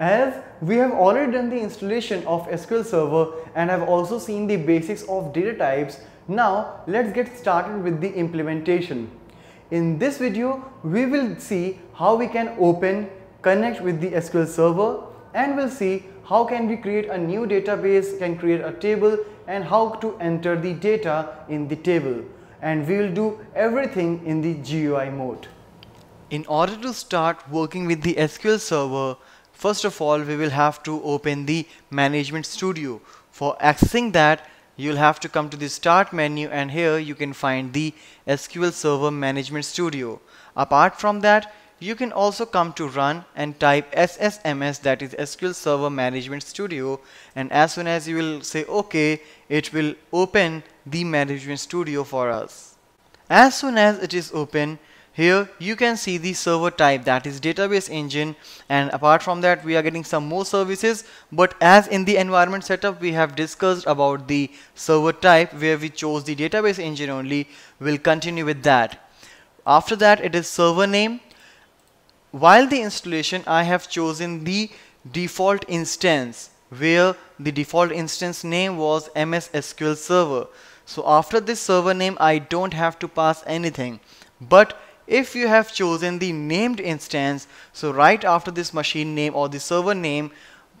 As we have already done the installation of SQL Server and have also seen the basics of data types, now let's get started with the implementation. In this video, we will see how we can open, connect with the SQL Server and we'll see how can we create a new database, can create a table and how to enter the data in the table. And we will do everything in the GUI mode. In order to start working with the SQL Server, First of all, we will have to open the Management Studio. For accessing that, you'll have to come to the Start menu and here you can find the SQL Server Management Studio. Apart from that, you can also come to Run and type SSMS that is SQL Server Management Studio and as soon as you will say OK, it will open the Management Studio for us. As soon as it is open, here you can see the server type that is database engine. And apart from that we are getting some more services. But as in the environment setup we have discussed about the server type where we chose the database engine only. We'll continue with that. After that it is server name. While the installation I have chosen the default instance where the default instance name was MS SQL server. So after this server name I don't have to pass anything. But if you have chosen the named instance so right after this machine name or the server name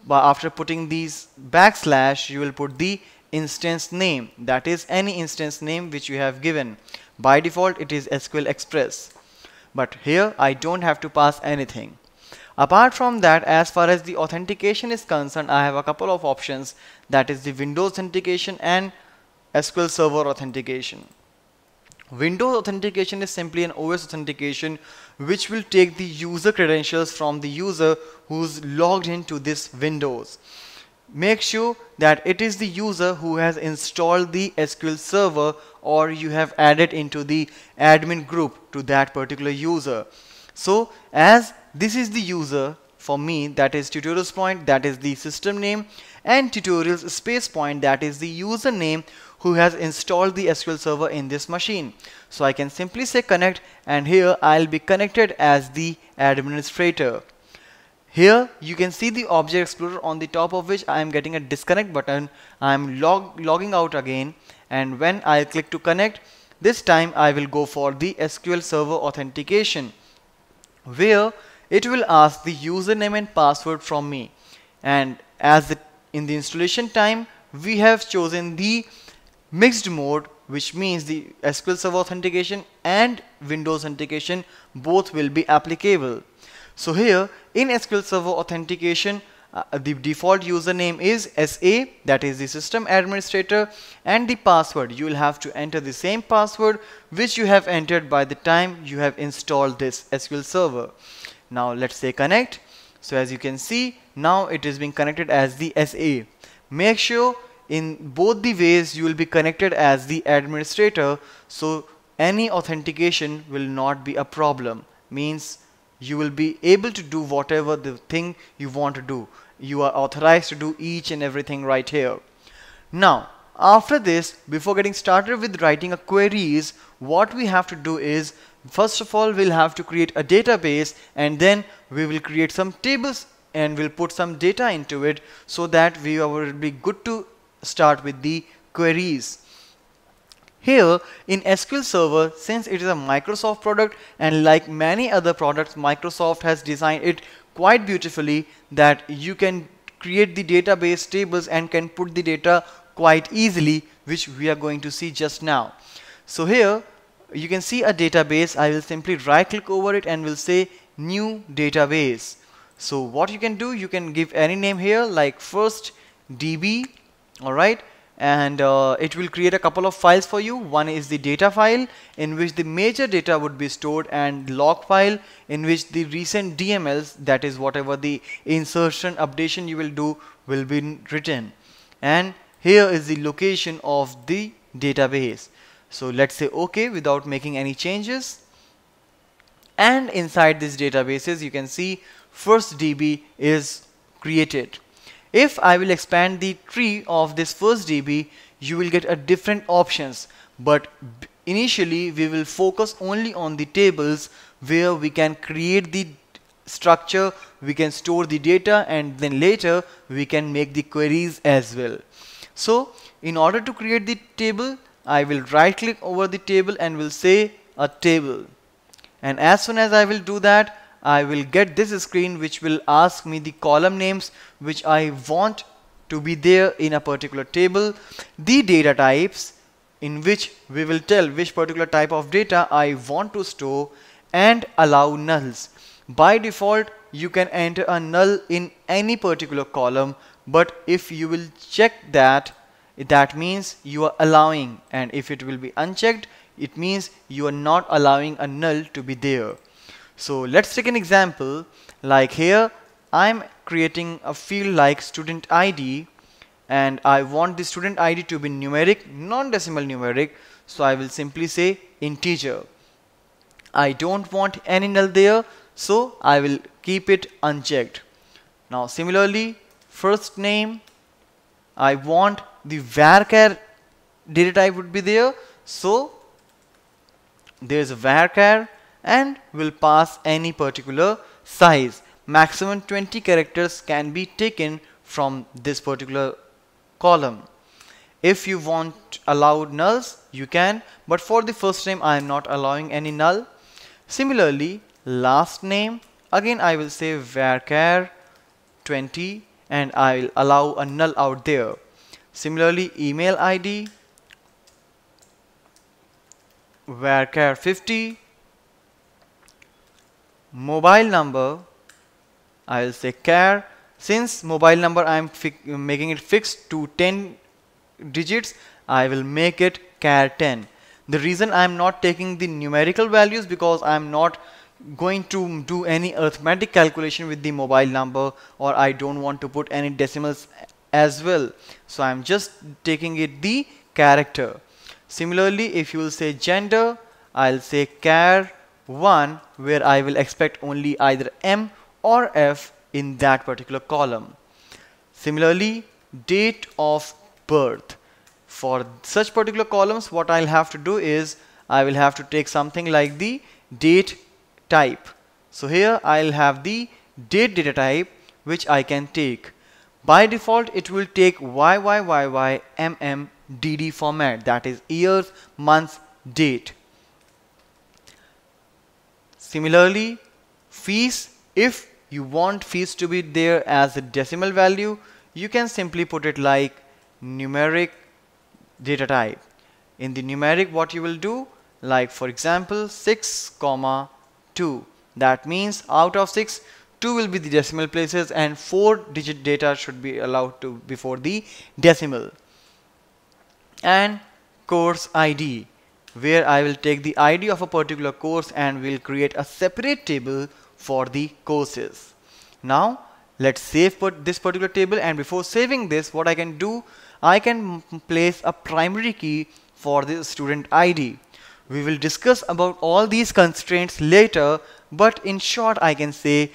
after putting these backslash you will put the instance name. That is any instance name which you have given. By default it is SQL Express. But here I don't have to pass anything. Apart from that as far as the authentication is concerned I have a couple of options. That is the Windows authentication and SQL Server authentication Windows authentication is simply an OS authentication which will take the user credentials from the user who's logged into this Windows. Make sure that it is the user who has installed the SQL server or you have added into the admin group to that particular user. So as this is the user for me that is tutorials point that is the system name and tutorials space point that is the username who has installed the SQL server in this machine. So I can simply say connect and here I'll be connected as the administrator. Here you can see the object explorer on the top of which I am getting a disconnect button. I am log logging out again and when I click to connect this time I will go for the SQL server authentication where it will ask the username and password from me and as the, in the installation time we have chosen the mixed mode which means the SQL Server authentication and Windows authentication both will be applicable. So here in SQL Server authentication uh, the default username is SA that is the system administrator and the password you will have to enter the same password which you have entered by the time you have installed this SQL Server. Now let's say connect. So as you can see now it is being connected as the SA. Make sure in both the ways you will be connected as the administrator so any authentication will not be a problem. Means you will be able to do whatever the thing you want to do. You are authorized to do each and everything right here. Now after this before getting started with writing a queries what we have to do is first of all we'll have to create a database and then we will create some tables and we'll put some data into it so that we will be good to start with the queries. Here in SQL Server, since it is a Microsoft product and like many other products, Microsoft has designed it quite beautifully that you can create the database tables and can put the data quite easily, which we are going to see just now. So here you can see a database. I will simply right click over it and will say new database. So what you can do, you can give any name here like first DB alright and uh, it will create a couple of files for you. One is the data file in which the major data would be stored and log file in which the recent DMLs that is whatever the insertion updation you will do will be written. And here is the location of the database. So let's say OK without making any changes. And inside these databases you can see first DB is created if I will expand the tree of this first DB, you will get a different options. But initially, we will focus only on the tables where we can create the structure we can store the data and then later we can make the queries as well so in order to create the table I will right click over the table and will say a table and as soon as I will do that I will get this screen which will ask me the column names which I want to be there in a particular table. The data types in which we will tell which particular type of data I want to store and allow nulls. By default you can enter a null in any particular column but if you will check that that means you are allowing. And if it will be unchecked it means you are not allowing a null to be there so let's take an example. Like here I'm creating a field like student ID and I want the student ID to be numeric non-decimal numeric. So I will simply say integer. I don't want any null there so I will keep it unchecked. Now similarly first name I want the varchar data type would be there. So there is a varchar and will pass any particular size. Maximum 20 characters can be taken from this particular column. If you want allowed nulls you can but for the first name I am not allowing any null. Similarly last name again I will say varchar 20 and I will allow a null out there. Similarly, email ID, varchar 50, mobile number, I will say char. Since mobile number I am making it fixed to 10 digits, I will make it char 10. The reason I am not taking the numerical values because I am not going to do any arithmetic calculation with the mobile number or I don't want to put any decimals as well so I'm just taking it the character similarly if you will say gender I'll say char 1 where I will expect only either M or F in that particular column. Similarly date of birth. For such particular columns what I'll have to do is I will have to take something like the date type. So here I'll have the date data type which I can take. By default, it will take YYYYMMDD format. That is years, months, date. Similarly, fees, if you want fees to be there as a decimal value, you can simply put it like numeric data type. In the numeric, what you will do, like for example, 6 comma 2. That means out of 6, 2 will be the decimal places and 4 digit data should be allowed to before the decimal and course ID where I will take the ID of a particular course and will create a separate table for the courses. Now let's save this particular table and before saving this what I can do I can place a primary key for the student ID. We will discuss about all these constraints later but in short I can say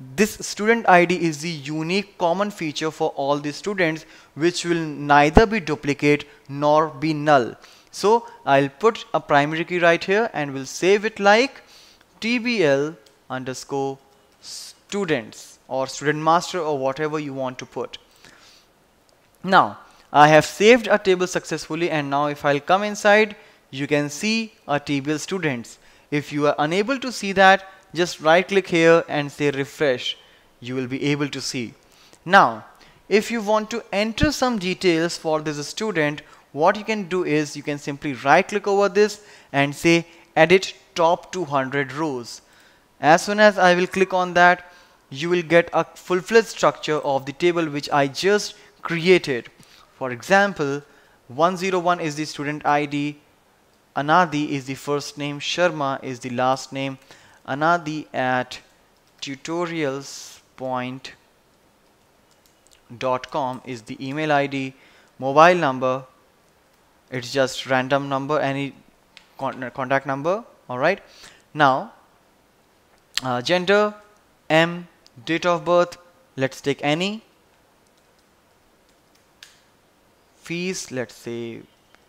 this student ID is the unique common feature for all the students which will neither be duplicate nor be null. So I'll put a primary key right here and we'll save it like tbl underscore students or student master or whatever you want to put. Now I have saved a table successfully and now if I'll come inside you can see a tbl students. If you are unable to see that just right click here and say refresh you will be able to see now if you want to enter some details for this student what you can do is you can simply right click over this and say edit top 200 rows. As soon as I will click on that you will get a full-fledged structure of the table which I just created. For example 101 is the student ID Anadi is the first name Sharma is the last name. Anadi at tutorialspoint.com is the email id mobile number it's just random number any contact number all right now uh, gender m date of birth let's take any. Fees let's say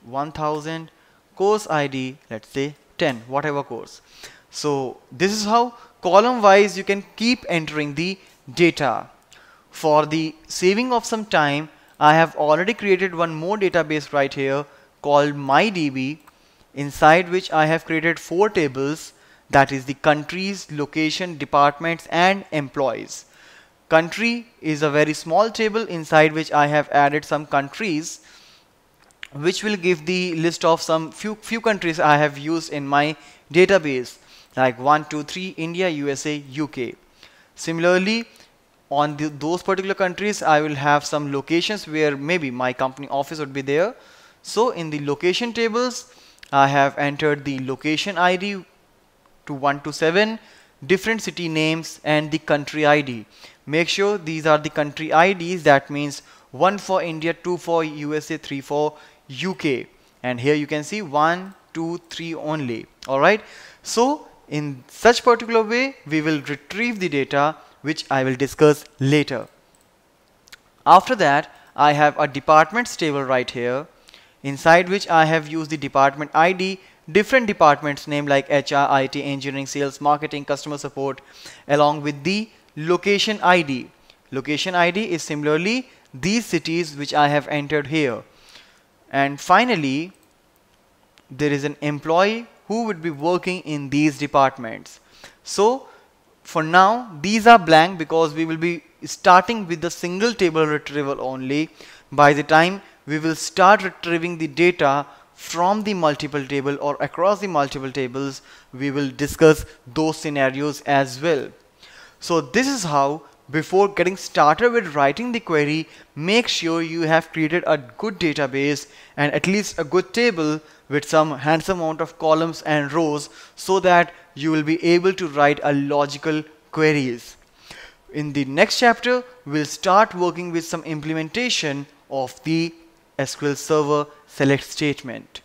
1000 course id let's say 10 whatever course. So this is how column wise you can keep entering the data. For the saving of some time, I have already created one more database right here called MyDB inside which I have created four tables that is the countries, location, departments and employees. Country is a very small table inside which I have added some countries which will give the list of some few few countries I have used in my database like 1 2 3 India USA UK similarly on the, those particular countries I will have some locations where maybe my company office would be there so in the location tables I have entered the location ID to 1 to 7 different city names and the country ID make sure these are the country IDs that means 1 for India 2 for USA 3 for UK and here you can see 1 2 3 only. Alright so in such particular way we will retrieve the data which I will discuss later. After that I have a departments table right here inside which I have used the department ID different departments name like HR, IT, engineering, sales, marketing, customer support along with the location ID location ID is similarly these cities which I have entered here. And finally there is an employee who would be working in these departments. So for now these are blank because we will be starting with the single table retrieval only. By the time we will start retrieving the data from the multiple table or across the multiple tables we will discuss those scenarios as well so this is how before getting started with writing the query, make sure you have created a good database and at least a good table with some handsome amount of columns and rows so that you will be able to write a logical queries. In the next chapter, we'll start working with some implementation of the SQL Server select statement.